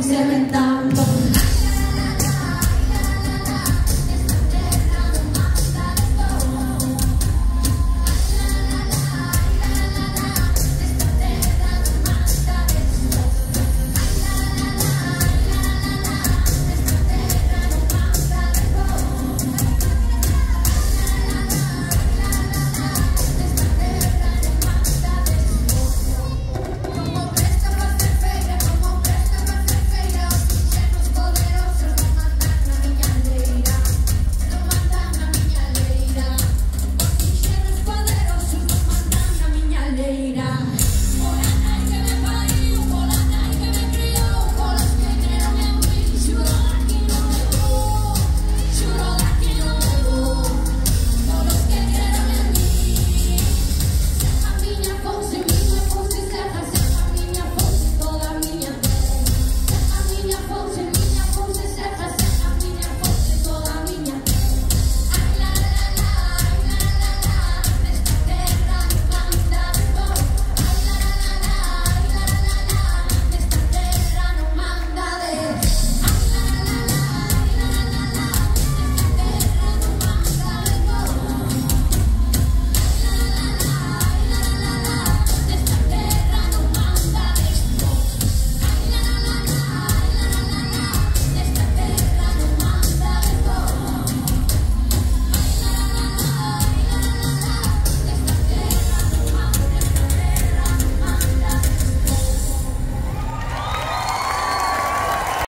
217 waiting.